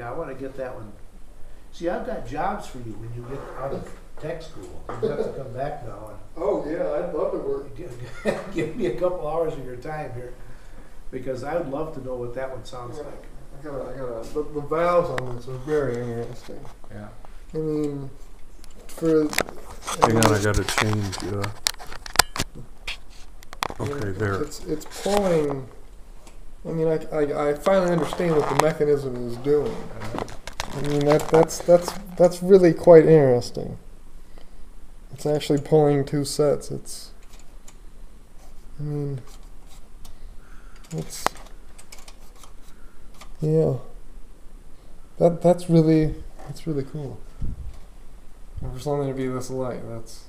Yeah, I wanna get that one. See, I've got jobs for you when you get out of tech school. You have to come back now Oh, yeah, I'd love to work. and give, give me a couple hours of your time here. Because I would love to know what that one sounds Yeah. like. I gotta, I gotta, the, the valves on this are very interesting. Yeah. I mean, for. Hang on, I gotta change, uh. Okay, there. It's, it's pulling, I mean, I, I, I finally understand what the mechanism is doing. I mean, that, that's, that's, that's really quite interesting. It's actually pulling two sets. It's, I mean, it's, yeah. That, that's really, that's really cool. And For something to be this light, that's,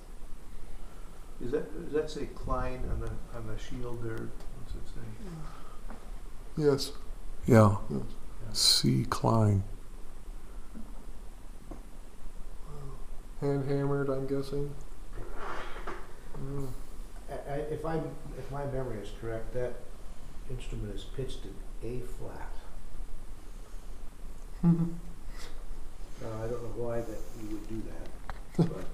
Is that, does that say Klein on the, on the shield there? What's it say? Yes. Yeah. Yes. C. Klein. Hand hammered, I'm guessing. Mm. I, I, if I, if my memory is correct, that instrument is pitched at A flat. Uh, I don't know why that you would do that, but.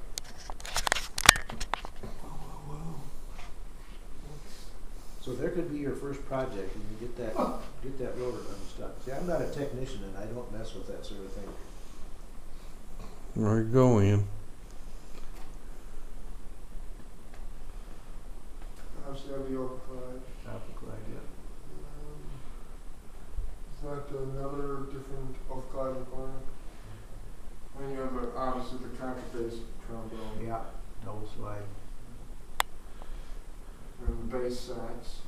So there could be your first project and you get that, get that rotor unstuck. See, I'm not a technician and I don't mess with that sort of thing. There you go, Ian. Absolutely overclocked. Topical idea. Um, is that another different overclock requirement? When you have a, obviously the contrabass trombone Yeah, double slide. Bass sax.